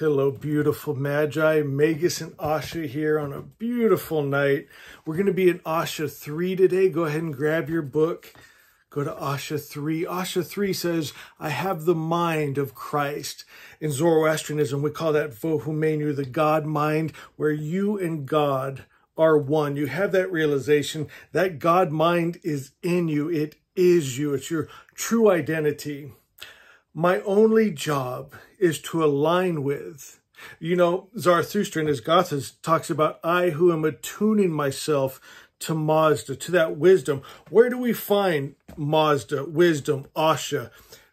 Hello, beautiful Magi. Magus and Asha here on a beautiful night. We're going to be in Asha 3 today. Go ahead and grab your book. Go to Asha 3. Asha 3 says, I have the mind of Christ. In Zoroastrianism, we call that Vohu Manah, the God mind, where you and God are one. You have that realization that God mind is in you. It is you. It's your true identity. My only job is to align with. You know, Zarathustra in his Gathas talks about I who am attuning myself to Mazda, to that wisdom. Where do we find Mazda, wisdom, Asha,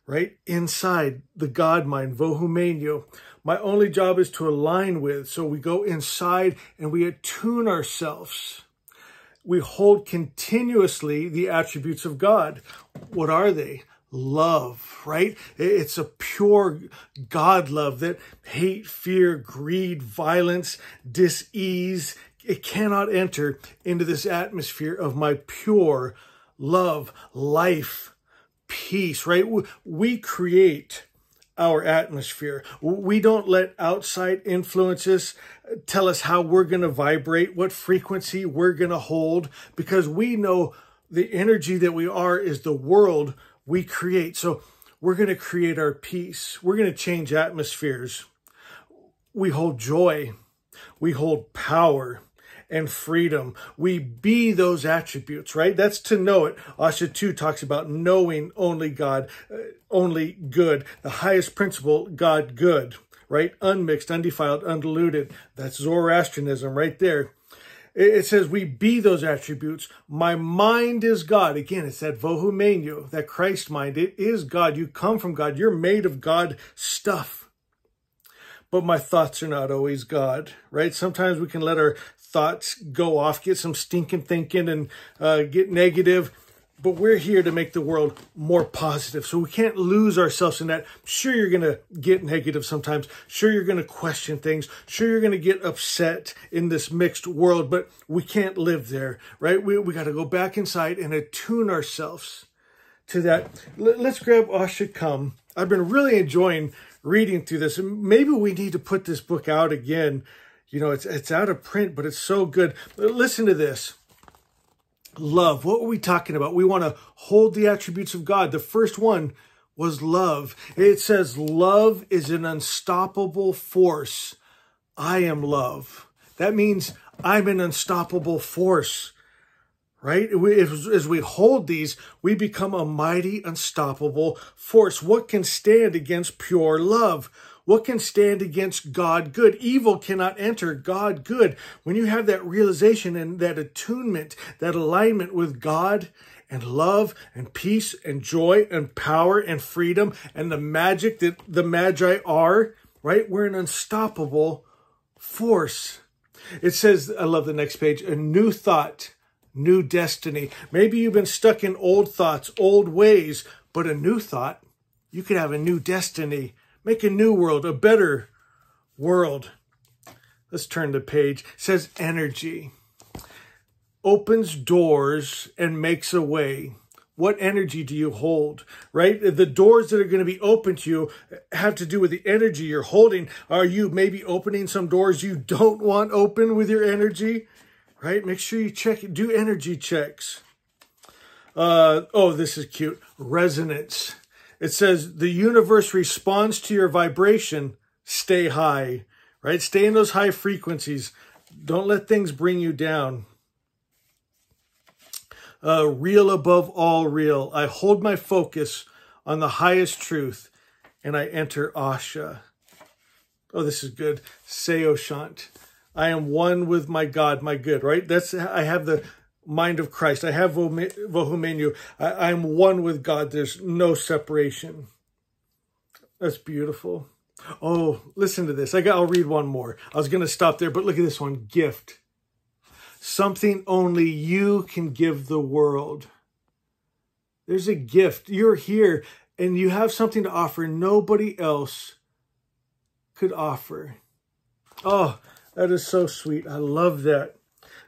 right? Inside the God mind, Vohu Manah. My only job is to align with. So we go inside and we attune ourselves. We hold continuously the attributes of God. What are they? Love, right? It's a pure God love that hate, fear, greed, violence, dis-ease, it cannot enter into this atmosphere of my pure love, life, peace, right? We create our atmosphere. We don't let outside influences uh, tell us how we're going to vibrate, what frequency we're going to hold, because we know the energy that we are is the world we create. So we're going to create our peace. We're going to change atmospheres. We hold joy. We hold power and freedom. We be those attributes, right? That's to know it. Asha 2 talks about knowing only God, uh, only good. The highest principle, God good, right? Unmixed, undefiled, undiluted. That's Zoroastrianism right there. It says we be those attributes. My mind is God. Again, it's that Vohu Manah, that Christ mind. It is God. You come from God. You're made of God stuff. But my thoughts are not always God, right? Sometimes we can let our thoughts go off, get some stinking thinking and uh, get negative but we're here to make the world more positive. So we can't lose ourselves in that. Sure, you're going to get negative sometimes. Sure, you're going to question things. Sure, you're going to get upset in this mixed world, but we can't live there, right? We, we got to go back inside and attune ourselves to that. Let's grab Asha Come. I've been really enjoying reading through this. And maybe we need to put this book out again. You know, it's, it's out of print, but it's so good. Listen to this love. What were we talking about? We want to hold the attributes of God. The first one was love. It says love is an unstoppable force. I am love. That means I'm an unstoppable force, right? As we hold these, we become a mighty, unstoppable force. What can stand against pure love? What can stand against God good? Evil cannot enter God good. When you have that realization and that attunement, that alignment with God and love and peace and joy and power and freedom and the magic that the Magi are, right? We're an unstoppable force. It says, I love the next page, a new thought, new destiny. Maybe you've been stuck in old thoughts, old ways, but a new thought, you could have a new destiny Make a new world, a better world. Let's turn the page. It says energy. Opens doors and makes a way. What energy do you hold, right? The doors that are going to be open to you have to do with the energy you're holding. Are you maybe opening some doors you don't want open with your energy, right? Make sure you check, do energy checks. Uh, oh, this is cute. Resonance. It says the universe responds to your vibration. Stay high, right? Stay in those high frequencies. Don't let things bring you down. Uh, real above all real. I hold my focus on the highest truth and I enter Asha. Oh, this is good. Saoshyant. I am one with my God, my good, right? That's, I have the mind of Christ. I have Vohu Manah. I, I'm one with God. There's no separation. That's beautiful. Oh, listen to this. I got, I'll read one more. I was going to stop there, but look at this one. Gift. Something only you can give the world. There's a gift. You're here and you have something to offer nobody else could offer. Oh, that is so sweet. I love that.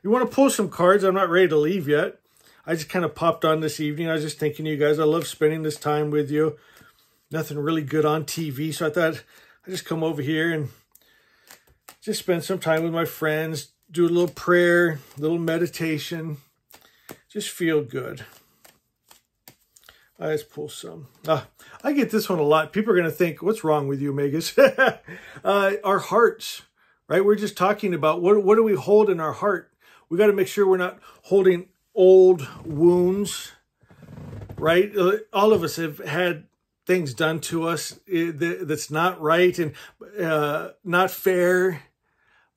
You want to pull some cards? I'm not ready to leave yet. I just kind of popped on this evening. I was just thinking you guys. I love spending this time with you. Nothing really good on TV, so I thought I'd just come over here and just spend some time with my friends, do a little prayer, a little meditation, just feel good. I just pull some. Uh, I get this one a lot. People are going to think, what's wrong with you, Magus? uh, our hearts, right? We're just talking about what, what do we hold in our heart? We got to make sure we're not holding old wounds, right? Uh, all of us have had things done to us eh, that's not right and uh, not fair.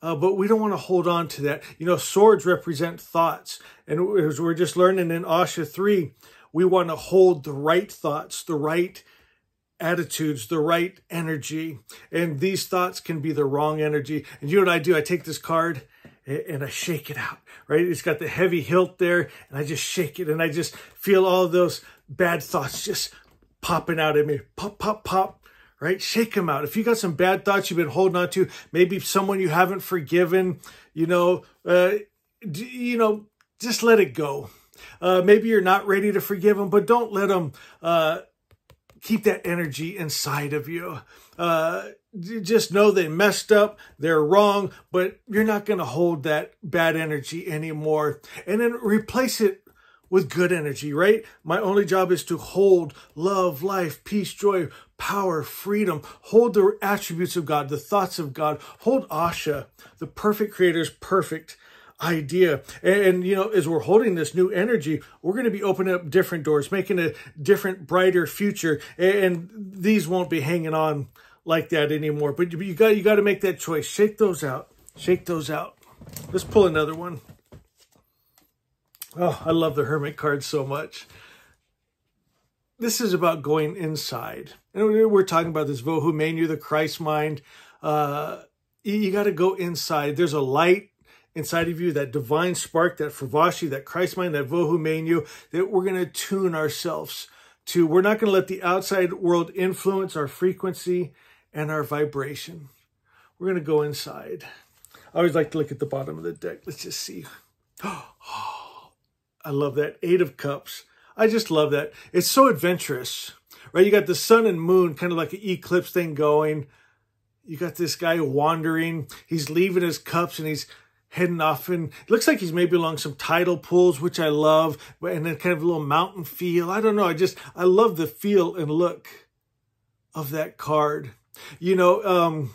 Uh, but we don't want to hold on to that. You know, swords represent thoughts. And as we're just learning in Asha 3, we want to hold the right thoughts, the right attitudes, the right energy. And these thoughts can be the wrong energy. And you know what I do? I take this card and I shake it out, right? It's got the heavy hilt there and I just shake it and I just feel all those bad thoughts just popping out at me. Pop, pop, pop, right? Shake them out. If you got some bad thoughts you've been holding on to, maybe someone you haven't forgiven, you know, uh, you know, just let it go. Uh, maybe you're not ready to forgive them, but don't let them uh, keep that energy inside of you. Uh, just know they messed up, they're wrong, but you're not going to hold that bad energy anymore. And then replace it with good energy, right? My only job is to hold love, life, peace, joy, power, freedom. Hold the attributes of God, the thoughts of God. Hold Asha, the perfect creator's perfect idea. And, and, you know, as we're holding this new energy, we're going to be opening up different doors, making a different, brighter future. And, and these won't be hanging on like that anymore. But you got you got to make that choice. Shake those out. Shake those out. Let's pull another one. Oh, I love the Hermit card so much. This is about going inside. And we're talking about this Vohu Manah, the Christ mind. Uh, you got to go inside. There's a light inside of you, that divine spark, that Fravashi, that Christ mind, that Vohu Manah, that we're going to tune ourselves to. We're not going to let the outside world influence our frequency and our vibration. We're going to go inside. I always like to look at the bottom of the deck. Let's just see. Oh, I love that. Eight of Cups. I just love that. It's so adventurous, right? You got the sun and moon, kind of like an eclipse thing going. You got this guy wandering. He's leaving his cups and he's heading off and looks like he's maybe along some tidal pools, which I love, and then kind of a little mountain feel. I don't know. I just, I love the feel and look of that card. You know, um,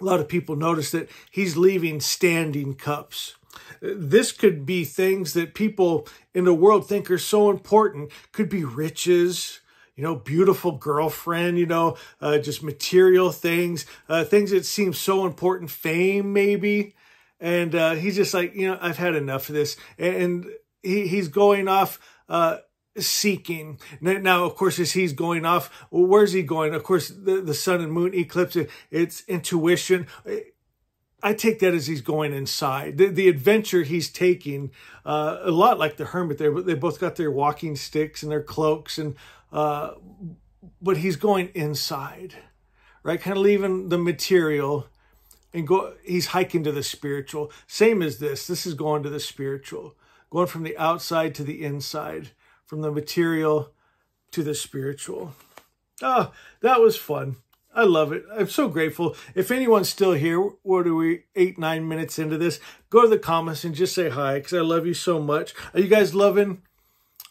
a lot of people notice that he's leaving standing cups. This could be things that people in the world think are so important. Could be riches, you know, beautiful girlfriend, you know, uh, just material things, uh, things that seem so important, fame maybe. And uh, he's just like, you know, I've had enough of this. And he, he's going off uh, seeking. Now, of course, as he's going off, well, where's he going? Of course, the, the sun and moon eclipse, it's intuition. I take that as he's going inside. The, the adventure he's taking, uh, a lot like the hermit there, but they both got their walking sticks and their cloaks, and uh, but he's going inside, right? Kind of leaving the material and go he's hiking to the spiritual. Same as this this is going to the spiritual going from the outside to the inside from the material to the spiritual. Oh that was fun. I love it. I'm so grateful. If anyone's still here what are we eight nine minutes into this? Go to the comments and just say hi because i love you so much. Are you guys loving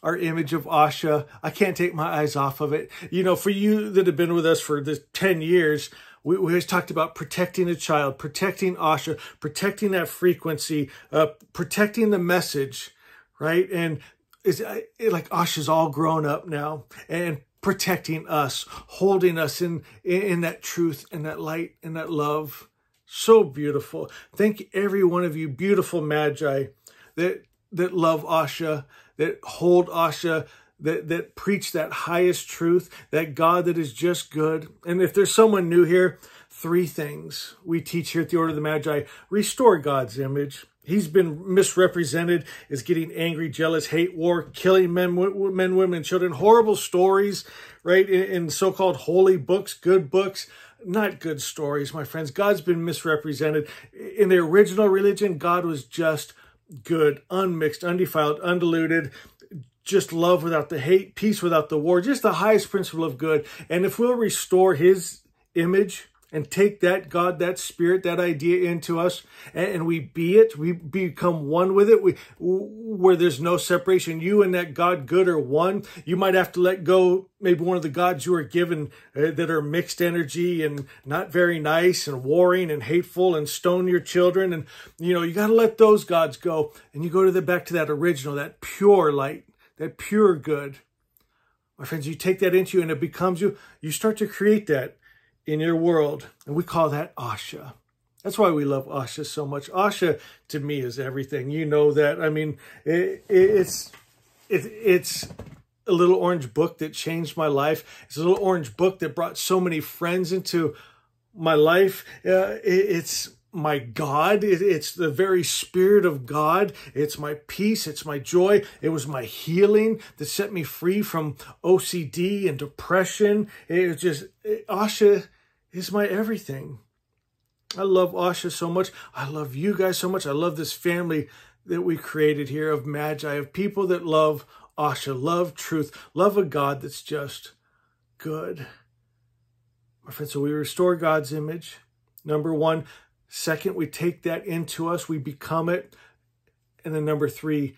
our image of Asha. I can't take my eyes off of it. You know, for you that have been with us for the 10 years, we, we always talked about protecting a child, protecting Asha, protecting that frequency, uh, protecting the message, right? And it's uh, like Asha's all grown up now and protecting us, holding us in, in, in that truth and that light and that love. So beautiful. Thank every one of you beautiful magi that that love Asha, that hold Asha, that, that preach that highest truth, that God that is just good. And if there's someone new here, three things we teach here at the Order of the Magi. Restore God's image. He's been misrepresented as getting angry, jealous, hate war, killing men, men, women, children, horrible stories, right? In, in so-called holy books, good books, not good stories, my friends. God's been misrepresented. In the original religion, God was just good, unmixed, undefiled, undiluted, just love without the hate, peace without the war, just the highest principle of good. And if we'll restore his image and take that God, that spirit, that idea into us, and, we be it. We become one with it. We where there's no separation. You and that God good are one. You might have to let go maybe one of the gods you are given uh, that are mixed energy and not very nice and warring and hateful and stone your children and you know you got to let those gods go and you go to the back to that original that pure light that pure good my friends you take that into you and it becomes you you start to create that in your world. And we call that Asha. That's why we love Asha so much. Asha to me is everything. You know that. I mean, it, it's it, it's a little orange book that changed my life. It's a little orange book that brought so many friends into my life. Uh, it, it's my God. It, it's the very spirit of God. It's my peace. It's my joy. It was my healing that set me free from OCD and depression. It was just, it, Asha is my everything. I love Asha so much. I love you guys so much. I love this family that we created here of Magi, of people that love Asha, love truth, love a God that's just good. My friends, so we restore God's image. Number one. Second, we take that into us, we become it. And then number three,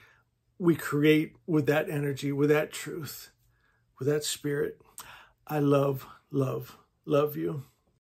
we create with that energy, with that truth, with that spirit. I love, love, love you.